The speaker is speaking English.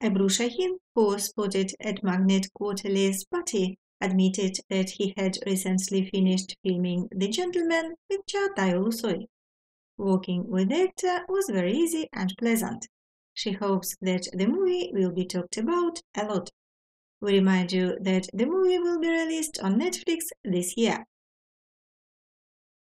Ebru Şahin, who spotted at Magnet Quarterly's party, admitted that he had recently finished filming The Gentleman with Çağatay Ulusoy. Working with the uh, actor was very easy and pleasant. She hopes that the movie will be talked about a lot. We remind you that the movie will be released on Netflix this year.